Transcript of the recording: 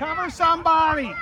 Cover somebody.